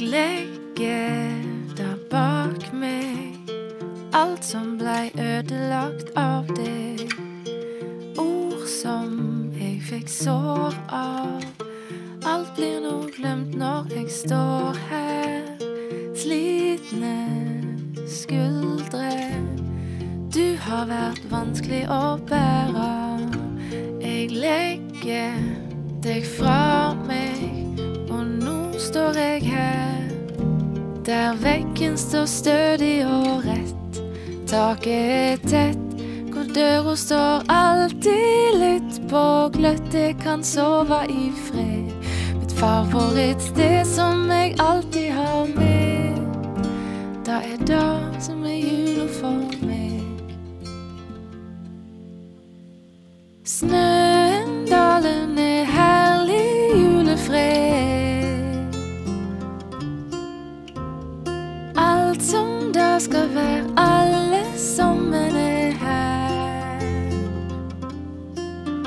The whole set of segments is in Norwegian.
legger det bak meg, alt som blei ødelagt av deg. Ord som jeg fikk sår av. Alt blir nå glemt når jeg står her. Slitne skuldre. Du har vært vanskelig å bære. Jeg legger deg fra meg, og nå står jeg her. Der veggen står stødig og rett. Taket er tett, hvor døra står alltid litt på gløtt. Jeg kan sove i fred. Mitt favorittsted som jeg alltid har med. Det er det som er jula for meg. Snøen skal være, alle sammen er her.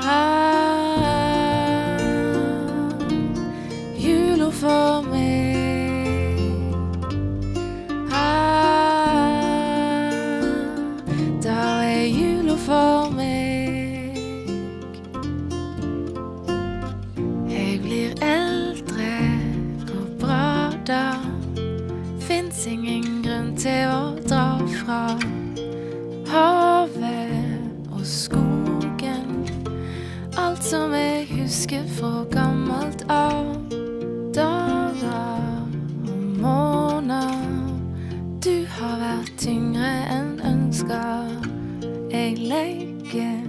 Ah, jula for meg. Fins ingen grunn til å dra fra havet og skogen. Alt som jeg husker fra gammelt av. Dager og måneder. Du har vært tyngre enn ønska. Jeg legger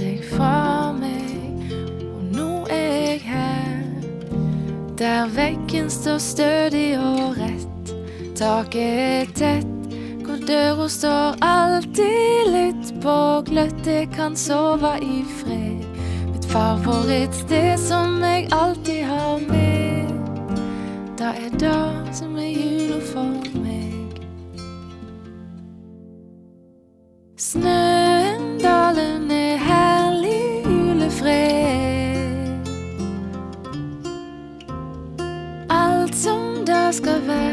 deg fra meg, og nå er jeg her. Der veggen står stødig og rett. Taket er tett, hvor døra står alltid litt på gløtt. Jeg kan sove i fred. Mitt favorittsted som jeg alltid har med. Det er det som er jula for meg. Snøen er herlig julefred. Alt som det skal være,